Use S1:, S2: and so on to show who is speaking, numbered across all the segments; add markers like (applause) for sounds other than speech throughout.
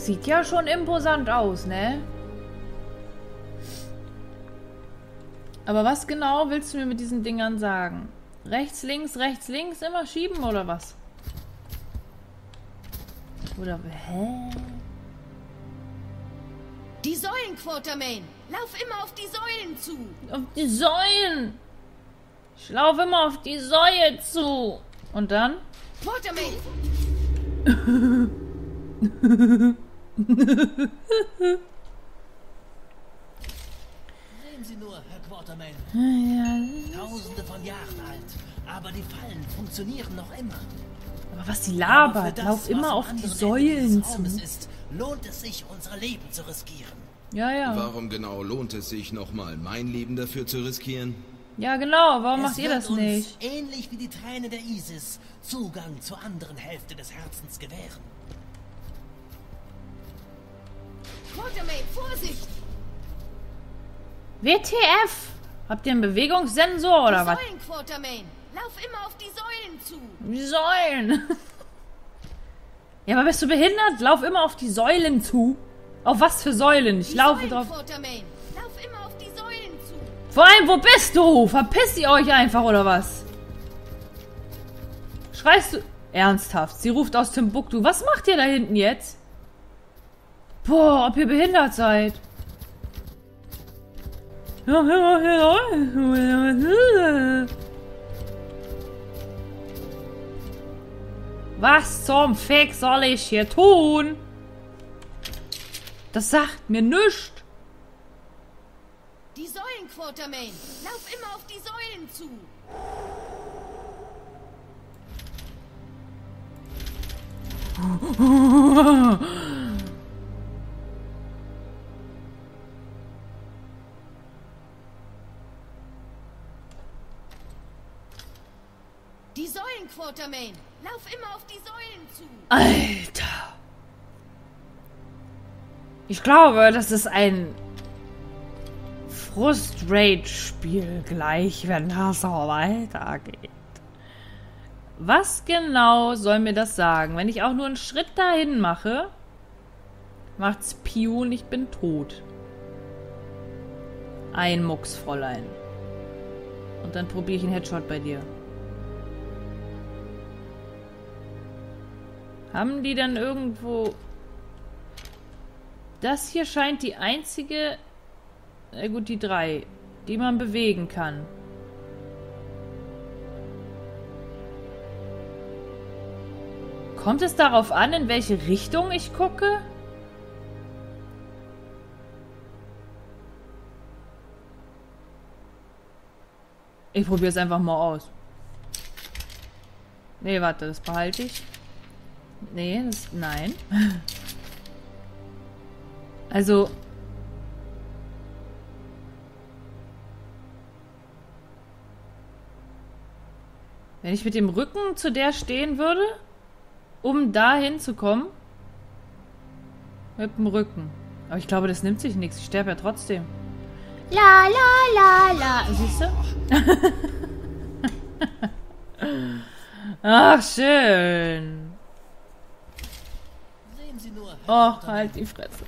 S1: Sieht ja schon imposant aus, ne? Aber was genau willst du mir mit diesen Dingern sagen? Rechts, links, rechts, links immer schieben oder was? Oder hä?
S2: Die Säulen, Quartermain. Lauf immer auf die Säulen zu.
S1: Auf die Säulen. Ich laufe immer auf die Säule zu. Und dann?
S2: Quartermain. (laughs)
S3: Sehen Sie nur, Herr Quartermain.
S1: Ja,
S3: Tausende von Jahren alt. Aber die Fallen funktionieren noch immer.
S1: aber was
S3: für
S1: labert,
S3: das,
S1: lauf immer auf die Säulen zu.
S3: Raumes ist, lohnt es sich, unsere Leben zu riskieren.
S1: Ja, ja.
S4: Warum genau lohnt es sich nochmal, mein Leben dafür zu riskieren?
S1: Ja, genau. Warum macht
S3: es
S1: ihr
S3: wird
S1: das
S3: uns,
S1: nicht?
S3: ähnlich wie die Träne der Isis, Zugang zur anderen Hälfte des Herzens gewähren.
S2: Quartermain, Vorsicht.
S1: WTF? Habt ihr einen Bewegungssensor oder was?
S2: Säulen, Quartermain. Lauf immer auf die Säulen zu.
S1: Die Säulen. (laughs) ja, aber bist du behindert? Lauf immer auf die Säulen zu. Auf was für Säulen? Ich
S2: Die
S1: laufe
S2: Säulen,
S1: drauf.
S2: Quartermain. Lauf immer auf die Säulen zu.
S1: Vor allem, wo bist du? Verpisst ihr euch einfach oder was? Schreist du. Ernsthaft, sie ruft aus Timbuktu. Was macht ihr da hinten jetzt? Boah, ob ihr behindert seid. Was zum Fick soll ich hier tun? Das sagt mir nichts.
S2: Die Säulen, Quartermain. Lauf immer auf die Säulen zu. (laughs) Quartermain. Lauf immer auf die Säulen zu.
S1: Alter. Ich glaube, das ist ein Frust-Rage-Spiel gleich, wenn das so weitergeht. Was genau soll mir das sagen? Wenn ich auch nur einen Schritt dahin mache, macht's Piu und ich bin tot. Ein Mucks, Fräulein. Und dann probiere ich einen Headshot bei dir. Haben die dann irgendwo... Das hier scheint die einzige... Na gut, die drei. Die man bewegen kann. Kommt es darauf an, in welche Richtung ich gucke? Ich probiere es einfach mal aus. Nee, warte, das behalte ich. Nee, das, nein. Also. Wenn ich mit dem Rücken zu der stehen würde, um da hinzukommen. Mit dem Rücken. Aber ich glaube, das nimmt sich nichts. Ich sterbe ja trotzdem. La la la la. Siehst du? (laughs) Ach, schön.
S3: Sehen Sie nur, Herr
S1: Oh, halt die Fresse.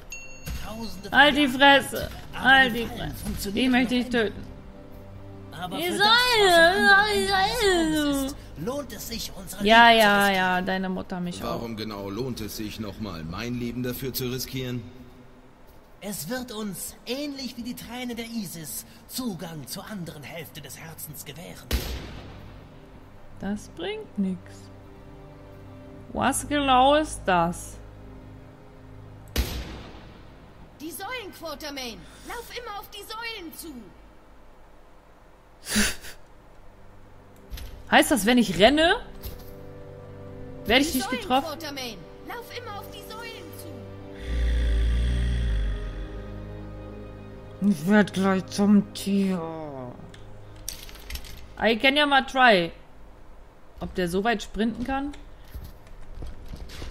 S1: Halt die Fresse. Halt die Fresse. Die möchte ich töten.
S3: Aber
S1: Die Säule,
S3: lohnt es sich, unsere
S1: Ja, ja, ja, deine Mutter mich auch.
S4: Warum genau lohnt es sich nochmal, mein Leben dafür zu riskieren?
S3: Es wird uns, ähnlich wie die Träne der Isis, Zugang zur anderen Hälfte des Herzens gewähren.
S1: Das bringt nichts. Was genau ist das?
S2: Die Säulen, Quartermain. Lauf immer auf die Säulen zu. (laughs)
S1: Heißt das, wenn ich renne, werde ich
S2: Die
S1: nicht
S2: Säulen,
S1: getroffen?
S2: Quartermain. Lauf immer auf die Säulen zu.
S1: Ich werde gleich zum Tier. I can ja mal try. Ob der so weit sprinten kann?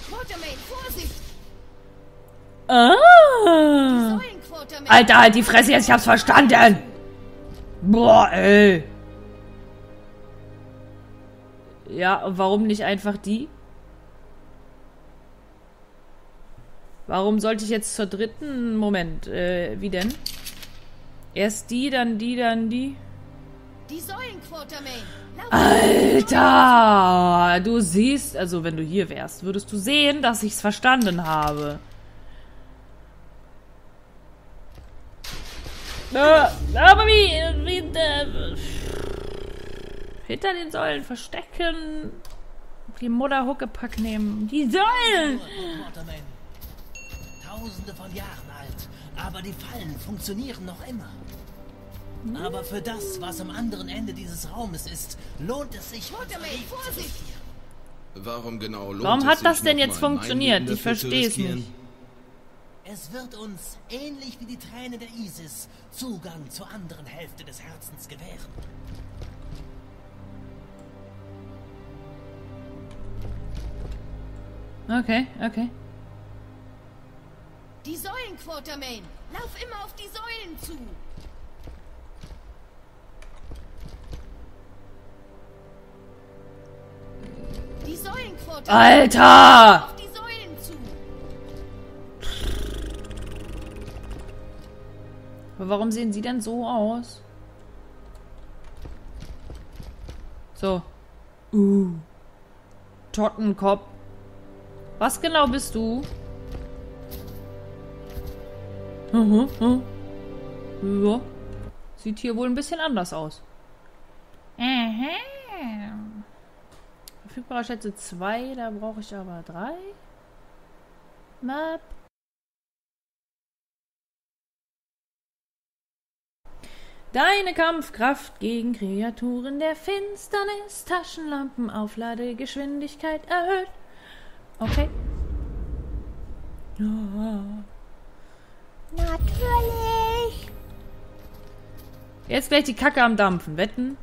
S2: Quartermain, Vorsicht.
S1: Ah! Alter, halt die Fresse jetzt, ich hab's verstanden! Boah, ey! Ja, und warum nicht einfach die? Warum sollte ich jetzt zur dritten... Moment, äh, wie denn? Erst die, dann die, dann die.
S2: Die. Lauf
S1: Alter! Du siehst, also wenn du hier wärst, würdest du sehen, dass ich's verstanden habe. Aber wie, wie äh, hinter den Säulen verstecken, die Mutter Huckepack nehmen. Die Säulen!
S3: Waterman. Tausende von Jahren alt, aber die Fallen funktionieren noch immer. Aber für das, was am anderen Ende dieses Raumes ist, lohnt es sich. Zu
S2: Vorsicht!
S4: Warum genau lohnt
S1: Warum
S4: es
S1: hat das denn jetzt funktioniert? Ich verstehe es nicht.
S3: Es wird uns, ähnlich wie die Tränen der Isis, Zugang zur anderen Hälfte des Herzens gewähren.
S1: Okay, okay.
S2: Die Säulenquartermain. Lauf immer auf die Säulen zu. Die Säulenquartermain.
S1: Alter! Aber warum sehen sie denn so aus? So. Uh. Tottenkopf. Was genau bist du? Mhm, mhm. Ja. Sieht hier wohl ein bisschen anders aus. Aha. Verfügbare Schätze 2, da brauche ich aber 3. Map. Deine Kampfkraft gegen Kreaturen der Finsternis, Taschenlampen, Aufladegeschwindigkeit erhöht. Okay. Ja. Natürlich. Jetzt gleich die Kacke am Dampfen. Wetten?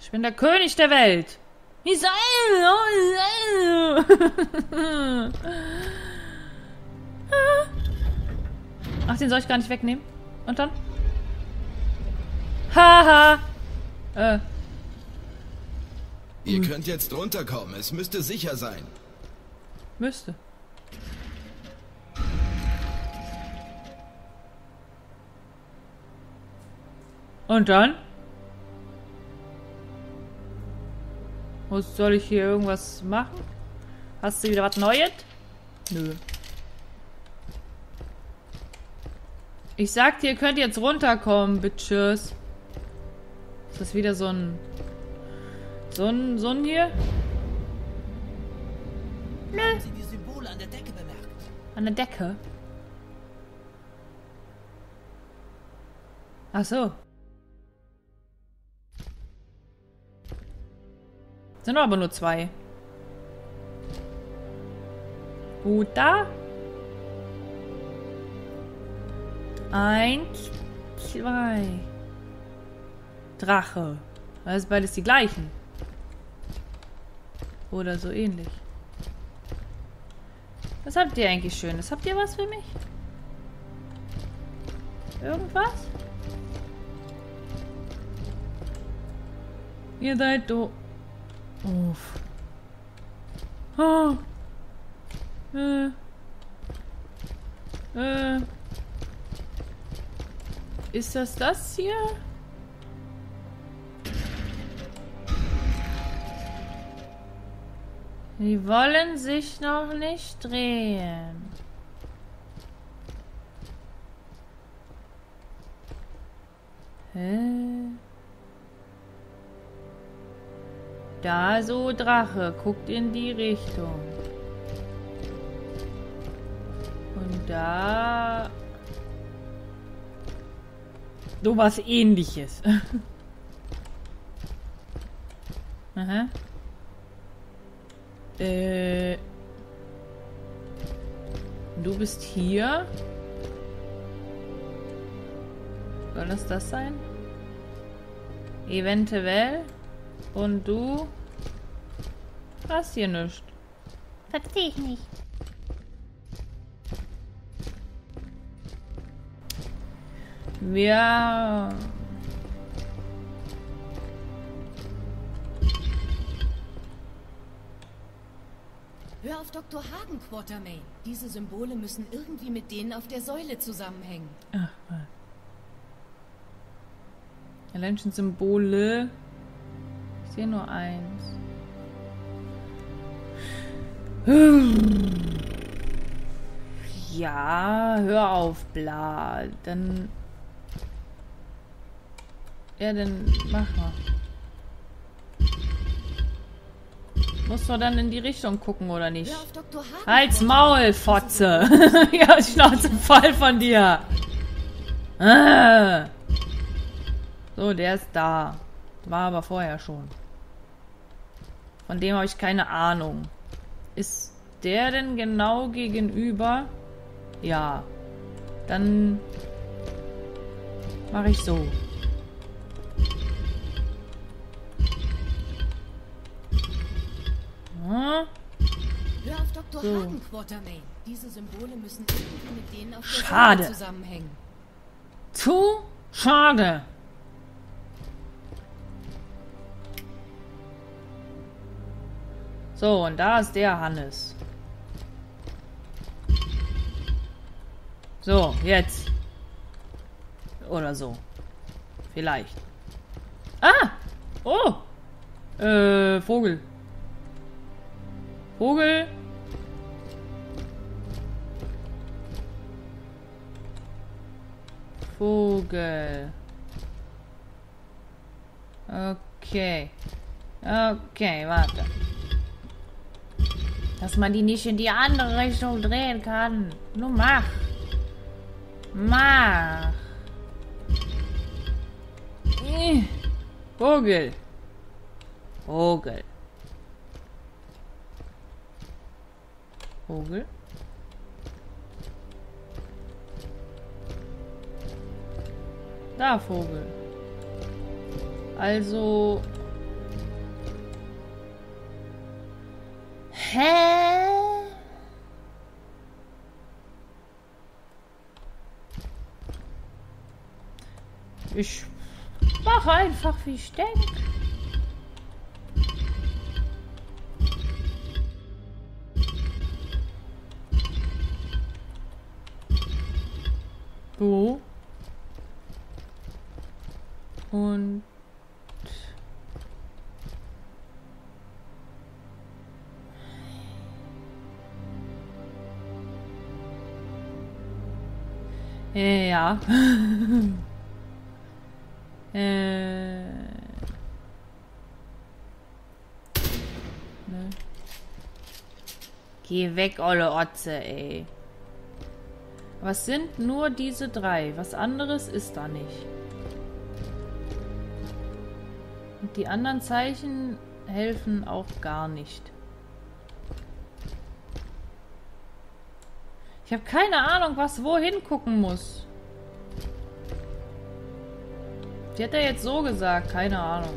S1: Ich bin der König der Welt. Wie soll (laughs) Ach, den soll ich gar nicht wegnehmen. Und dann? Haha. Äh,
S4: Ihr
S1: Hm.
S4: könnt jetzt runterkommen. Es müsste sicher sein.
S1: müsste. Und dann? Muss, soll ich hier irgendwas machen? Hast du wieder was Neues? Nö. Ich sag dir, ihr könnt jetzt runterkommen, Bitches. Ist das wieder so ein... So ein... So ein hier?
S3: Symbole an der Decke bemerkt?
S1: An der Decke? Ach so. Sind aber nur zwei. Gut, da. Eins, zwei. Drache. Das ist beides die gleichen. Oder so ähnlich. Was habt ihr eigentlich Schönes? Habt ihr was für mich? Irgendwas? Ihr seid do... Uff. Oh. Äh. Äh. Ist das das hier? Die wollen sich noch nicht drehen. Hä? Da so Drache, guckt in die Richtung. Und da... So was ähnliches. (laughs) Aha. Äh. Du bist hier. Soll das das sein? Eventuell. Und du hast hier nichts.
S5: Verstehe ich nicht.
S1: Wir.
S2: Hör auf Dr. Hagen, Quatermain. Diese Symbole müssen irgendwie mit denen auf der Säule zusammenhängen.
S1: Ach, was. Allein schon Symbole. Ich sehe nur eins. Ja, hör auf, bla. Dann. Ja, dann mach mal. Musst du dann in die Richtung gucken, oder nicht? Halt's. Maul, Fotze. (laughs) ja, Schnauze voll von dir. Ah. So, der ist da. War aber vorher schon. Von dem habe ich keine Ahnung. Ist der denn genau gegenüber? Ja. Dann mache ich so.
S2: Hör auf Dr.
S1: So.
S2: Hagen, Quatermain. Diese Symbole müssen mit denen auf
S1: Schade.
S2: Zusammenhängen.
S1: Zu schade. So, und da ist der Hannes. So, jetzt. Oder so. Vielleicht. Ah! Oh! Äh, Vogel. Vogel. Vogel. Okay. Okay, warte. Dass man die nicht in die andere Richtung drehen kann. Nur mach. Mach. Vogel. Vogel. Vogel. Da, Vogel. Also. Hä? Ich mache einfach, wie ich denke. So. Und ja. (laughs) äh. Ne. Geh weg, olle Otze, ey. Was sind nur diese drei? Was anderes ist da nicht. Und die anderen Zeichen helfen auch gar nicht. Ich habe keine Ahnung, was wohin gucken muss. Die hat er jetzt so gesagt, keine Ahnung.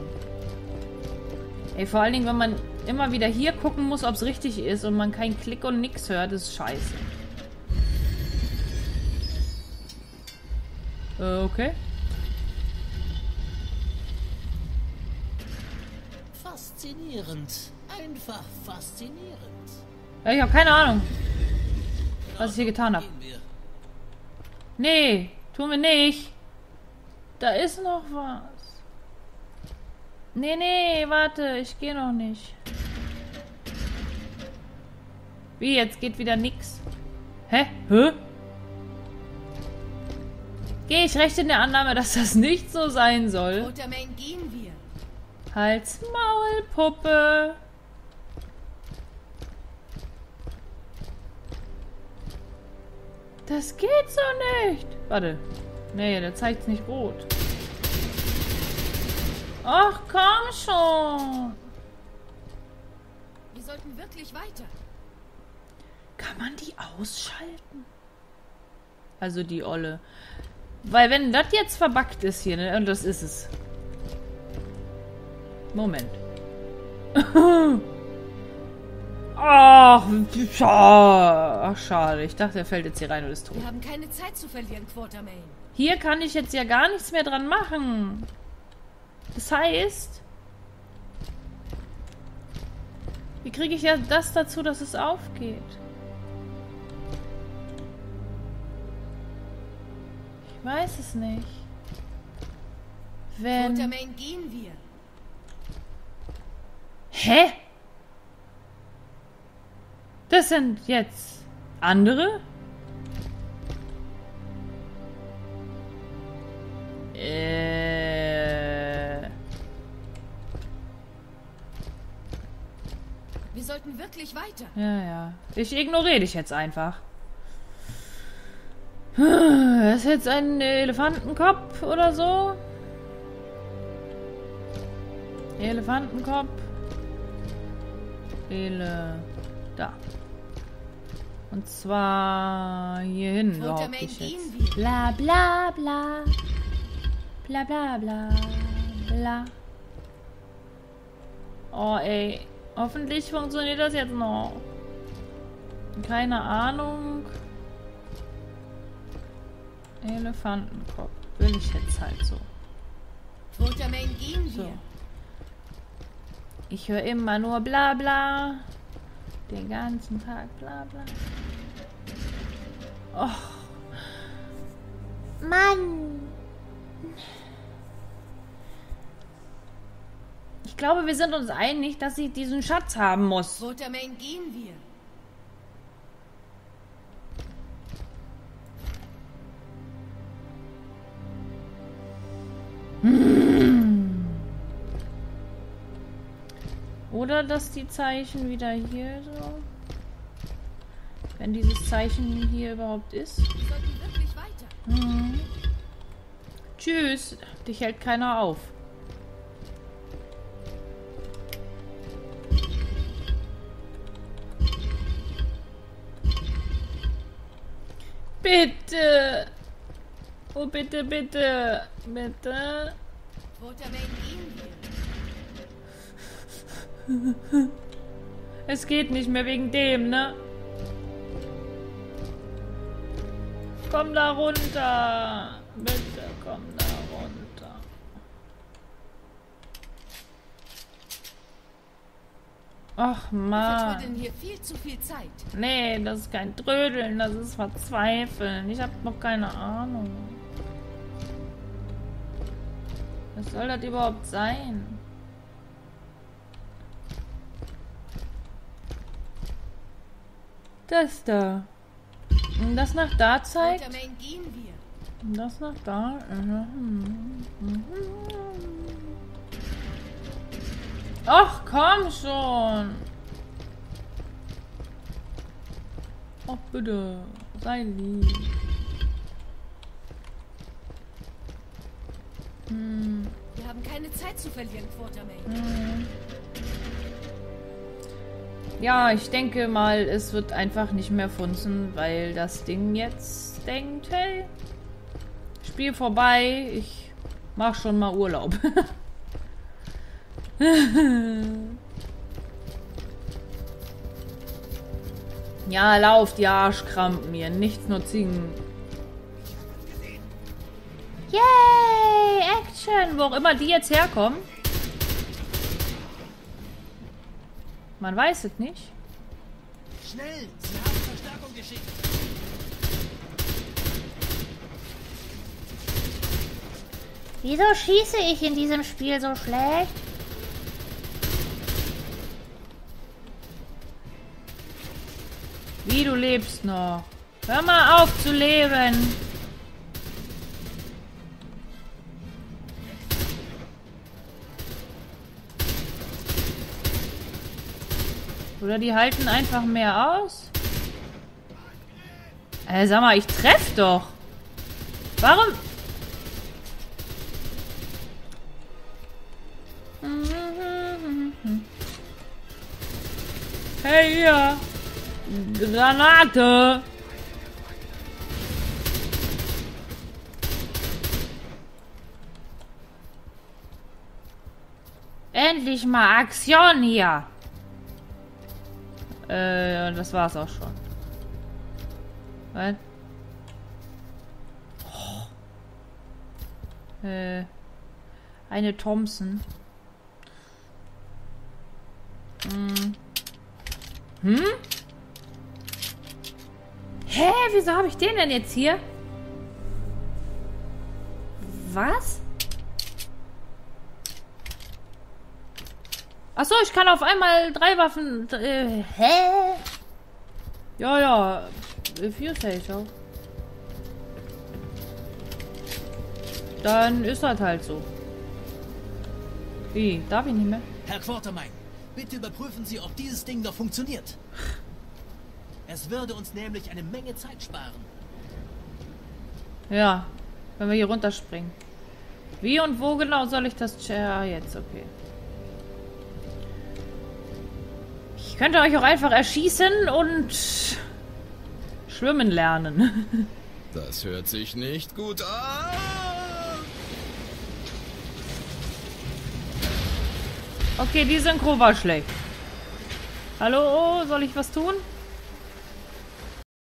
S1: Ey, vor allen Dingen, wenn man immer wieder hier gucken muss, ob es richtig ist und man keinen Klick und nix hört, ist scheiße. Äh, okay.
S3: Faszinierend. Einfach faszinierend.
S1: Ja, ich habe keine Ahnung, was ich hier getan habe. Nee, tun wir nicht. Da ist noch was. Nee, nee, warte, ich gehe noch nicht. Wie, jetzt geht wieder nix? Hä? Hä? Gehe ich recht in der Annahme, dass das nicht so sein soll?
S2: Quatermain, gehen wir.
S1: Hals, Maul, Puppe. Das geht so nicht. Warte. Nee, der zeigt's nicht rot. Ach, komm schon.
S2: Wir sollten wirklich weiter.
S1: Kann man die ausschalten? Also die Olle. Weil wenn das jetzt verbuggt ist hier, ne? Und das ist es. Moment. (laughs) Ach, ach, schade. Ich dachte, er fällt jetzt hier rein und ist tot.
S2: Wir haben keine Zeit zu verlieren, Quatermain.
S1: Hier kann ich jetzt ja gar nichts mehr dran machen. Das heißt... Wie kriege ich ja das dazu, dass es aufgeht? Weiß es nicht. Wenn...
S2: Quatermain, gehen wir.
S1: Hä? Das sind jetzt andere? Äh.
S2: Wir sollten wirklich weiter.
S1: Ja, ja. Ich ignoriere dich jetzt einfach. Das ist jetzt ein Elefantenkopf oder so. Elefantenkopf. Ele. Da. Und zwar
S2: gehen wir.
S1: Bla bla bla. Bla bla bla. Bla. Oh ey. Hoffentlich funktioniert das jetzt noch. Keine Ahnung. Elefantenkopf. Will ich jetzt halt so.
S2: Quatermain, gehen
S1: So.
S2: wir.
S1: Ich höre immer nur bla bla. Den ganzen Tag bla bla. Och,
S5: Mann.
S1: ich glaube, wir sind uns einig, dass sie diesen Schatz haben muss.
S2: Quatermain, gehen wir.
S1: Oder dass die Zeichen wieder hier so. Wenn dieses Zeichen hier überhaupt ist. Mhm. Tschüss. Dich hält keiner auf. Bitte. Oh, bitte, bitte. Bitte.
S2: Quatermain, gehen wir. (laughs)
S1: Es geht nicht mehr wegen dem, ne? Komm da runter. Bitte komm da runter. Ach man.
S2: hier viel zu viel Zeit.
S1: Nee, das ist kein Trödeln, das ist Verzweifeln. Ich hab noch keine Ahnung. Was soll das überhaupt sein? Das da. Und das nach da zeigt? Und das nach da? Mhm. Mhm. Ach, komm schon. Ach, bitte. Sei lieb. Hm.
S2: Wir haben keine Zeit zu verlieren, Quatermain.
S1: Ja, ich denke mal, es wird einfach nicht mehr funzen, weil das Ding jetzt denkt, hey, Spiel vorbei, ich mach schon mal Urlaub. (laughs) ja, lauft, die Arschkrampen hier, nichts nur Ziegen. Yay, Action, wo auch immer die jetzt herkommen. Man weiß es nicht.
S3: Schnell! Sie haben Verstärkung geschickt.
S5: Wieso schieße ich in diesem Spiel so schlecht?
S1: Wie du lebst noch. Hör mal auf zu leben. Oder die halten einfach mehr aus? Äh, sag mal, ich treff doch. Warum? Hey, ja. Granate. Endlich mal Aktion hier. Äh, das war's auch schon. Was? Oh. Äh, eine Thompson. Hm. Hm? Hä, wieso habe ich den denn jetzt hier? Was? Achso, ich kann auf einmal drei Waffen... Äh, hä? Ja, ja. If you say so. Dann ist das halt so. Wie? Darf ich nicht mehr?
S3: Herr Quartermain, bitte überprüfen Sie, ob dieses Ding noch funktioniert. Es würde uns nämlich eine Menge Zeit sparen.
S1: Ja, wenn wir hier runterspringen. Wie und wo genau soll ich das... Ja, jetzt, okay. Ich könnte euch auch einfach erschießen und schwimmen lernen. (laughs)
S4: Das hört sich nicht gut an.
S1: Okay, die Synchro war schlecht. Hallo, soll ich was tun?